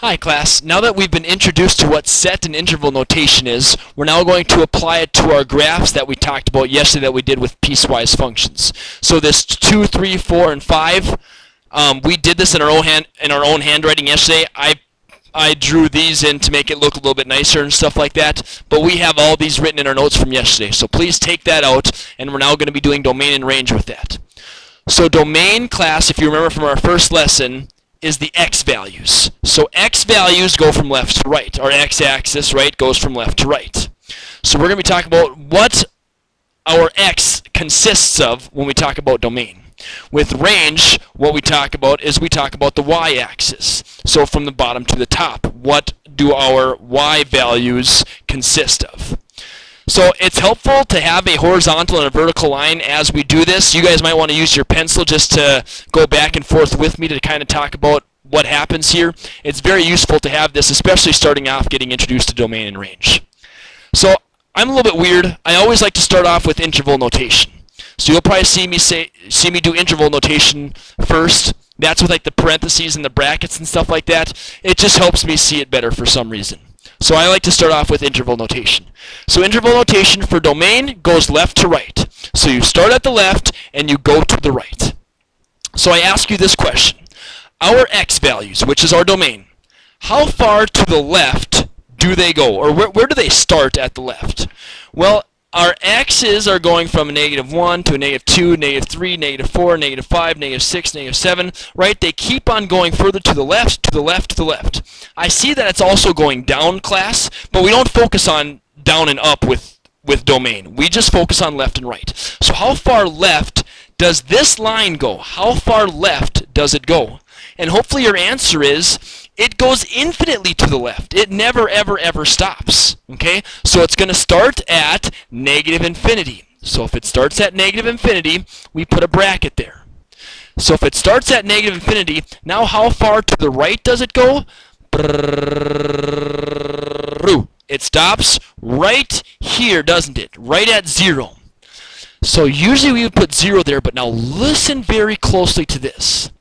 Hi class, now that we've been introduced to what set and interval notation is, we're now going to apply it to our graphs that we talked about yesterday that we did with piecewise functions. So this 2, 3, 4, and 5, um, we did this in our own hand in our own handwriting yesterday. I I drew these in to make it look a little bit nicer and stuff like that, but we have all these written in our notes from yesterday. So please take that out, and we're now going to be doing domain and range with that. So domain class, if you remember from our first lesson, is the x values. So x values go from left to right. Our x-axis, right, goes from left to right. So we're going to be talking about what our x consists of when we talk about domain. With range, what we talk about is we talk about the y-axis. So from the bottom to the top, what do our y values consist of? So it's helpful to have a horizontal and a vertical line as we do this. You guys might want to use your pencil just to go back and forth with me to kind of talk about what happens here. It's very useful to have this, especially starting off getting introduced to domain and range. So I'm a little bit weird. I always like to start off with interval notation. So you'll probably see me say see me do interval notation first. That's with like the parentheses and the brackets and stuff like that. It just helps me see it better for some reason. So I like to start off with interval notation. So interval notation for domain goes left to right. So you start at the left and you go to the right. So I ask you this question. Our x values, which is our domain, how far to the left do they go? Or where, where do they start at the left? Well, our x's are going from a negative 1 to a negative 2, negative 3, negative 4, negative 5, negative 6, negative 7, right? They keep on going further to the left, to the left, to the left. I see that it's also going down class, but we don't focus on down and up with, with domain. We just focus on left and right. So how far left does this line go? How far left does it go? And hopefully your answer is it goes infinitely to the left. It never, ever, ever stops. Okay? So it's going to start at negative infinity. So if it starts at negative infinity, we put a bracket there. So if it starts at negative infinity, now how far to the right does it go? It stops right here, doesn't it? Right at zero. So usually we would put zero there, but now listen very closely to this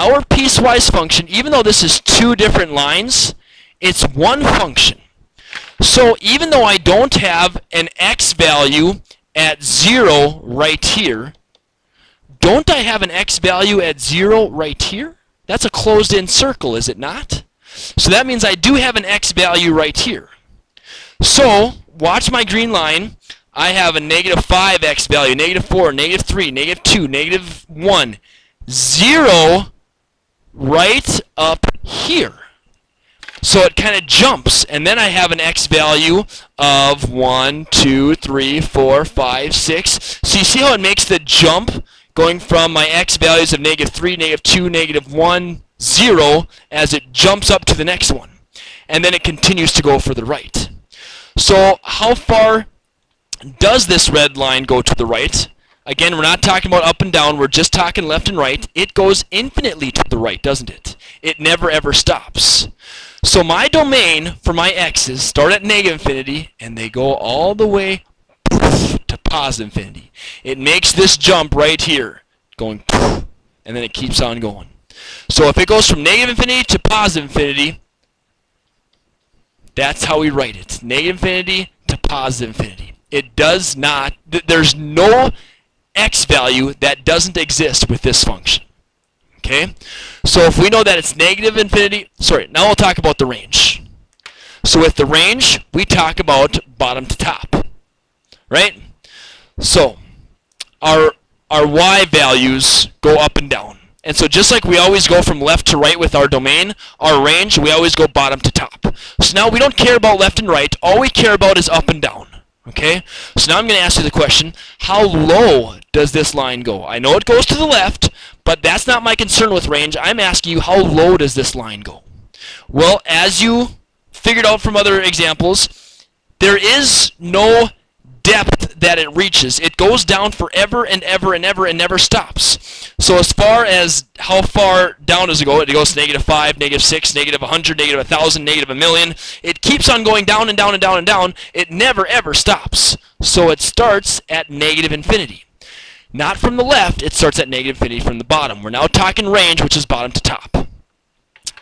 our piecewise function, even though this is two different lines, it's one function. So even though I don't have an x value at 0 right here, don't I have an x value at 0 right here? That's a closed-in circle, is it not? So that means I do have an x value right here. So, watch my green line. I have a negative 5x value, negative 4, negative 3, negative 2, negative 1, 0, right up here. So it kind of jumps, and then I have an x value of 1, 2, 3, 4, 5, 6. So you see how it makes the jump going from my x values of negative 3, negative 2, negative 1, 0 as it jumps up to the next one. And then it continues to go for the right. So how far does this red line go to the right? Again, we're not talking about up and down, we're just talking left and right. It goes infinitely to the right, doesn't it? It never ever stops. So my domain for my x's start at negative infinity, and they go all the way to positive infinity. It makes this jump right here, going and then it keeps on going. So if it goes from negative infinity to positive infinity, that's how we write it. Negative infinity to positive infinity. It does not, th there's no x value that doesn't exist with this function. Okay? So if we know that it's negative infinity, sorry, now we'll talk about the range. So with the range, we talk about bottom to top. Right? So our our y values go up and down. And so just like we always go from left to right with our domain, our range, we always go bottom to top. So now we don't care about left and right. All we care about is up and down. Okay? So now I'm going to ask you the question, how low does this line go? I know it goes to the left, but that's not my concern with range. I'm asking you, how low does this line go? Well, as you figured out from other examples, there is no depth that it reaches. It goes down forever and ever and ever and never stops. So as far as how far down does it go, it goes to negative 5, negative 6, negative 100, negative 1,000, negative a million. It keeps on going down and down and down and down. It never ever stops. So it starts at negative infinity. Not from the left, it starts at negative infinity from the bottom. We're now talking range, which is bottom to top.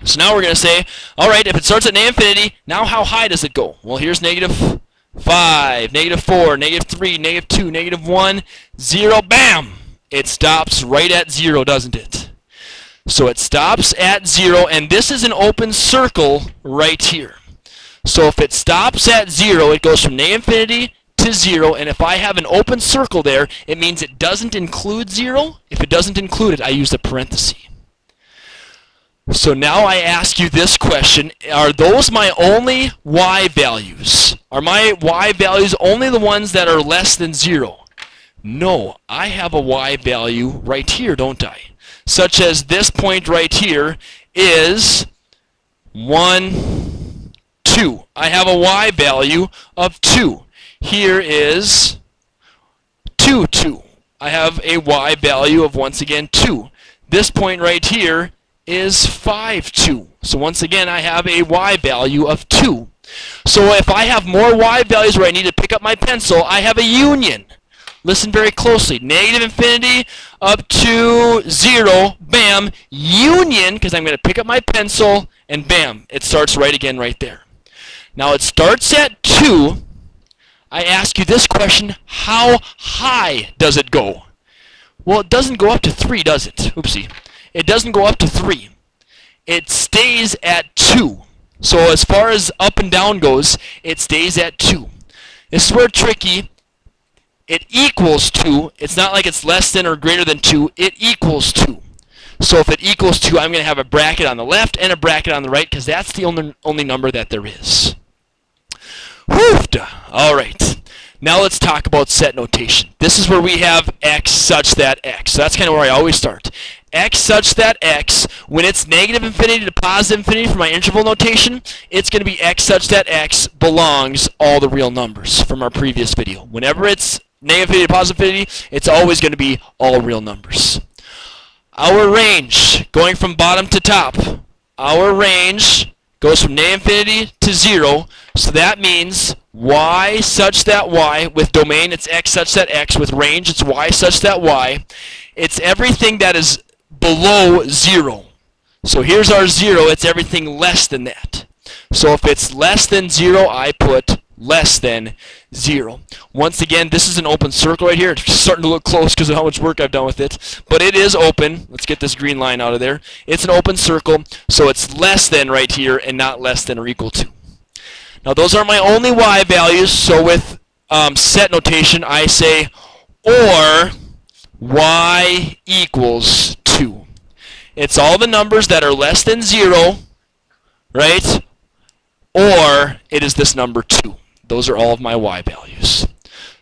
So now we're going to say, all right, if it starts at negative infinity, now how high does it go? Well, here's negative 5, negative 4, negative 3, negative 2, negative 1, 0, bam! It stops right at 0, doesn't it? So it stops at 0, and this is an open circle right here. So if it stops at 0, it goes from negative infinity to 0, and if I have an open circle there, it means it doesn't include 0. If it doesn't include it, I use the parenthesis. So now I ask you this question, are those my only y values? Are my y values only the ones that are less than 0? No, I have a y value right here, don't I? Such as this point right here is 1, 2. I have a y value of 2. Here is 2, 2. I have a y value of, once again, 2. This point right here is 5, 2. So once again, I have a y value of 2. So if I have more y values where I need to pick up my pencil, I have a union. Listen very closely. Negative infinity up to 0, bam, union, because I'm going to pick up my pencil, and bam, it starts right again right there. Now it starts at 2. I ask you this question, how high does it go? Well, it doesn't go up to 3, does it? Oopsie it doesn't go up to 3. It stays at 2. So as far as up and down goes, it stays at 2. This is where tricky. It equals 2. It's not like it's less than or greater than 2. It equals 2. So if it equals 2, I'm going to have a bracket on the left and a bracket on the right because that's the only, only number that there is. Whew! All right. Now let's talk about set notation. This is where we have x such that x. So that's kind of where I always start. X such that x, when it's negative infinity to positive infinity for my interval notation, it's going to be x such that x belongs all the real numbers from our previous video. Whenever it's negative infinity to positive infinity, it's always going to be all real numbers. Our range, going from bottom to top, our range goes from negative infinity to 0, so that means y such that y, with domain it's x such that x, with range it's y such that y. It's everything that is below 0. So here's our 0, it's everything less than that. So if it's less than 0, I put less than 0. Once again, this is an open circle right here. It's starting to look close because of how much work I've done with it. But it is open. Let's get this green line out of there. It's an open circle, so it's less than right here and not less than or equal to. Now those are my only y values, so with um, set notation I say or y equals 2. It's all the numbers that are less than 0, right? Or it is this number 2. Those are all of my y values.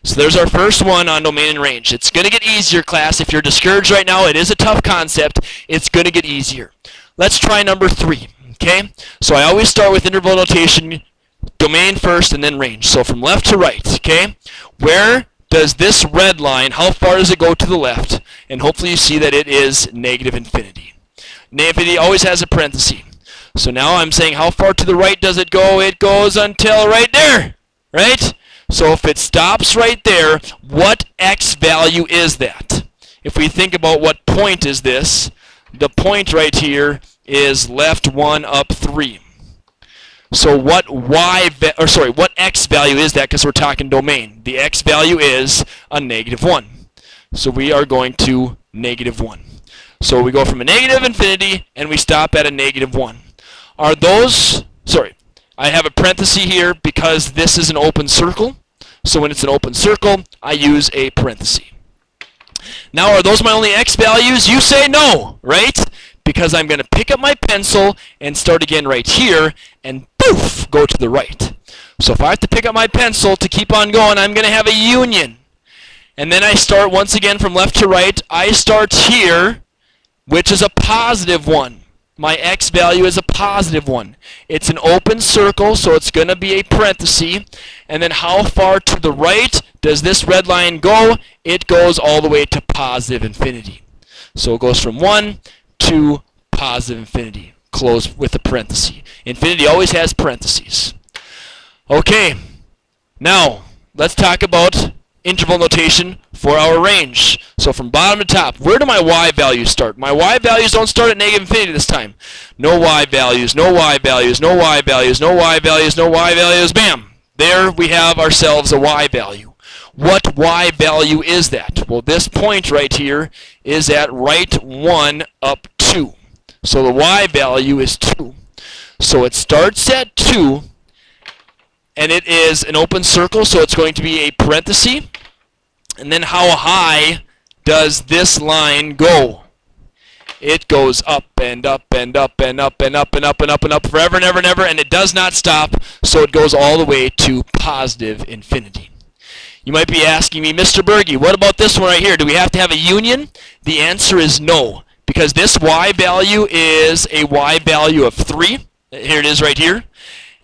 So there's our first one on domain and range. It's going to get easier, class. If you're discouraged right now, it is a tough concept. It's going to get easier. Let's try number 3. Okay? So I always start with interval notation domain first and then range. So from left to right, okay? Where does this red line, how far does it go to the left? And hopefully you see that it is negative infinity. Infinity always has a parenthesis. So now I'm saying how far to the right does it go? It goes until right there, right? So if it stops right there, what x value is that? If we think about what point is this, the point right here is left 1 up 3. So what y or sorry, what x value is that? Because we're talking domain. The x value is a negative one. So we are going to negative one. So we go from a negative infinity and we stop at a negative one. Are those sorry? I have a parenthesis here because this is an open circle. So when it's an open circle, I use a parenthesis. Now, are those my only x values? You say no, right? Because I'm going to pick up my pencil and start again right here, and poof, go to the right. So if I have to pick up my pencil to keep on going, I'm going to have a union. And then I start once again from left to right. I start here, which is a positive 1. My x value is a positive 1. It's an open circle, so it's going to be a parenthesis. And then how far to the right does this red line go? It goes all the way to positive infinity. So it goes from 1 to positive infinity close with a parenthesis. Infinity always has parentheses. Okay, now let's talk about interval notation for our range. So from bottom to top, where do my y values start? My y values don't start at negative infinity this time. No y values, no y values, no y values, no y values, no y values, bam! There we have ourselves a y value. What y value is that? Well, this point right here is at right 1 up 2. So the y value is 2. So it starts at 2, and it is an open circle, so it's going to be a parenthesis. And then how high does this line go? It goes up and up and up and up and up and up and up and up forever and ever and ever, and it does not stop, so it goes all the way to positive infinity. You might be asking me, Mr. Berge, what about this one right here? Do we have to have a union? The answer is no, because this y value is a y value of 3. Here it is right here.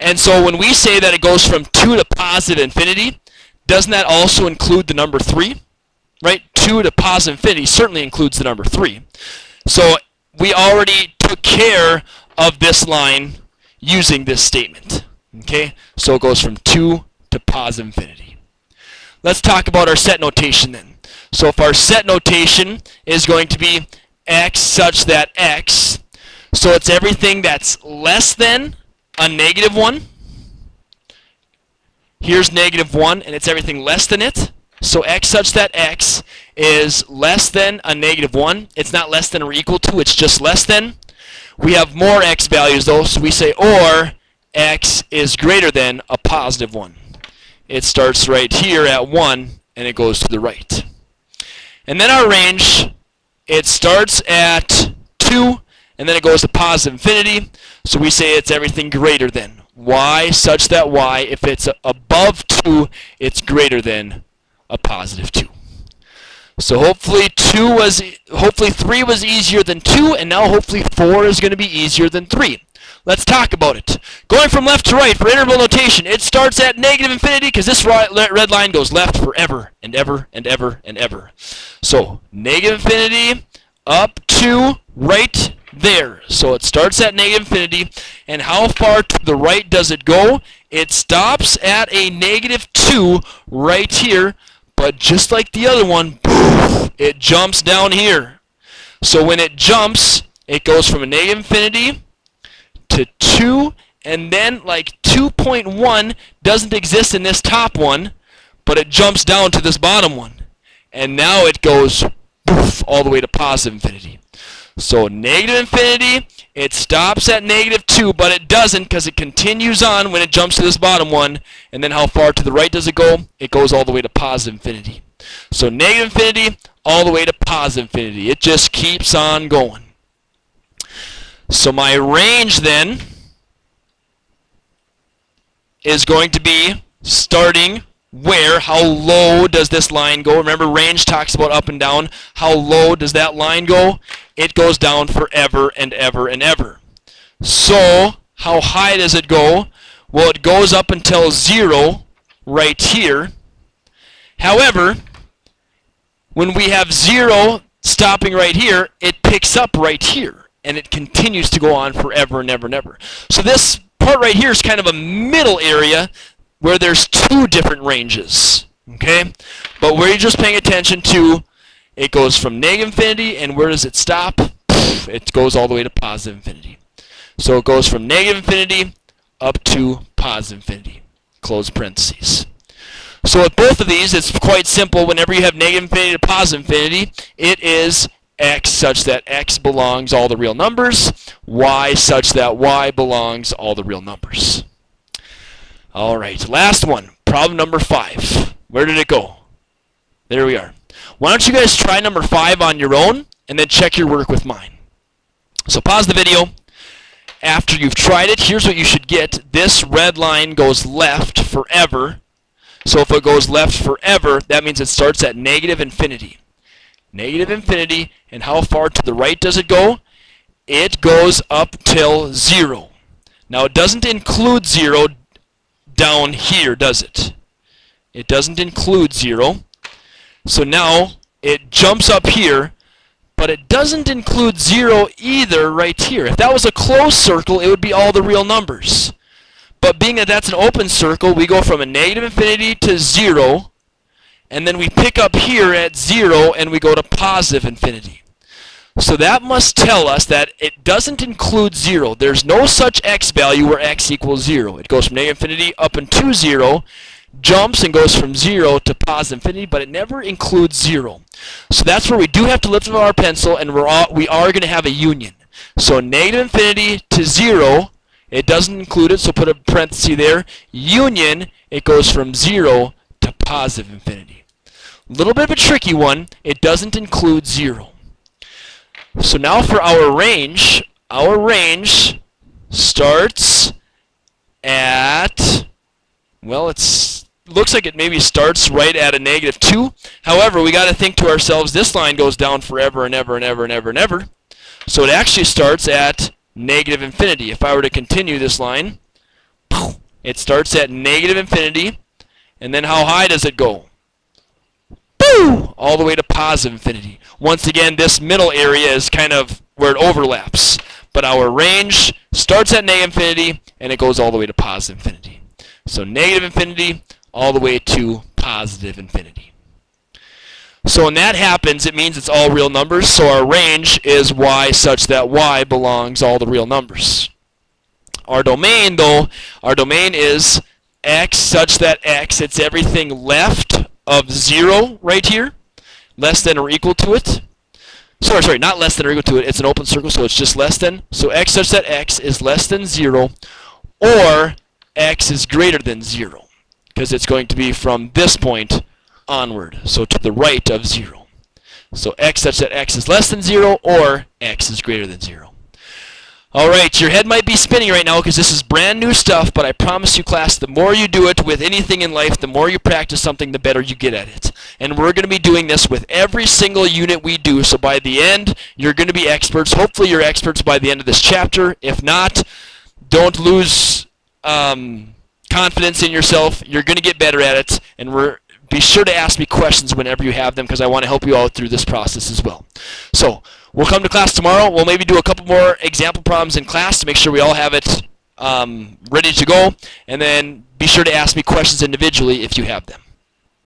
And so when we say that it goes from 2 to positive infinity, doesn't that also include the number 3? Right? 2 to positive infinity certainly includes the number 3. So we already took care of this line using this statement. Okay? So it goes from 2 to positive infinity. Let's talk about our set notation then. So if our set notation is going to be x such that x, so it's everything that's less than a negative 1. Here's negative 1, and it's everything less than it. So x such that x is less than a negative 1. It's not less than or equal to, it's just less than. We have more x values though, so we say or x is greater than a positive 1. It starts right here at 1, and it goes to the right. And then our range, it starts at 2, and then it goes to positive infinity. So we say it's everything greater than y such that y, if it's above 2, it's greater than a positive 2. So hopefully 2 was hopefully 3 was easier than 2 and now hopefully 4 is going to be easier than 3. Let's talk about it. Going from left to right for interval notation, it starts at negative infinity because this red line goes left forever and ever and ever and ever. So negative infinity up to right there. So it starts at negative infinity, and how far to the right does it go? It stops at a negative 2 right here, but just like the other one, it jumps down here. So when it jumps, it goes from a negative infinity to 2, and then like 2.1 doesn't exist in this top one, but it jumps down to this bottom one. And now it goes all the way to positive infinity. So negative infinity, it stops at negative 2, but it doesn't because it continues on when it jumps to this bottom one. And then how far to the right does it go? It goes all the way to positive infinity. So negative infinity all the way to positive infinity. It just keeps on going. So my range then is going to be starting where, how low does this line go? Remember, range talks about up and down. How low does that line go? It goes down forever and ever and ever. So, how high does it go? Well, it goes up until 0 right here. However, when we have 0 stopping right here, it picks up right here. And it continues to go on forever and ever and ever. So this part right here is kind of a middle area where there's two different ranges. Okay? But where you're just paying attention to, it goes from negative infinity, and where does it stop? It goes all the way to positive infinity. So it goes from negative infinity up to positive infinity. Close parentheses. So with both of these, it's quite simple. Whenever you have negative infinity to positive infinity, it is x such that x belongs all the real numbers, y such that y belongs all the real numbers. All right, last one. Problem number five. Where did it go? There we are. Why don't you guys try number five on your own and then check your work with mine. So pause the video. After you've tried it, here's what you should get. This red line goes left forever. So if it goes left forever, that means it starts at negative infinity. Negative infinity, and how far to the right does it go? It goes up till zero. Now it doesn't include zero down here, does it? It doesn't include 0. So now it jumps up here, but it doesn't include 0 either right here. If that was a closed circle, it would be all the real numbers. But being that that's an open circle, we go from a negative infinity to 0, and then we pick up here at 0 and we go to positive infinity. So that must tell us that it doesn't include 0. There's no such x value where x equals 0. It goes from negative infinity up into 0, jumps and goes from 0 to positive infinity, but it never includes 0. So that's where we do have to lift up our pencil, and we're all, we are going to have a union. So negative infinity to 0, it doesn't include it, so put a parenthesis there. Union, it goes from 0 to positive infinity. A little bit of a tricky one. It doesn't include 0. So now for our range, our range starts at, well, it's looks like it maybe starts right at a negative 2. However, we got to think to ourselves, this line goes down forever and ever and ever and ever and ever. So it actually starts at negative infinity. If I were to continue this line, it starts at negative infinity, and then how high does it go? All the way to positive infinity. Once again, this middle area is kind of where it overlaps. But our range starts at negative infinity, and it goes all the way to positive infinity. So negative infinity all the way to positive infinity. So when that happens, it means it's all real numbers. So our range is y such that y belongs all the real numbers. Our domain, though, our domain is x such that x, it's everything left of 0 right here, less than or equal to it. Sorry, sorry, not less than or equal to it. It's an open circle, so it's just less than. So x such that x is less than 0, or x is greater than 0, because it's going to be from this point onward, so to the right of 0. So x such that x is less than 0 or x is greater than 0. Alright, your head might be spinning right now because this is brand new stuff, but I promise you class, the more you do it with anything in life, the more you practice something, the better you get at it. And we're going to be doing this with every single unit we do, so by the end, you're going to be experts. Hopefully you're experts by the end of this chapter. If not, don't lose um, confidence in yourself. You're going to get better at it, and we're be sure to ask me questions whenever you have them because I want to help you out through this process as well. So we'll come to class tomorrow. We'll maybe do a couple more example problems in class to make sure we all have it um, ready to go. And then be sure to ask me questions individually if you have them.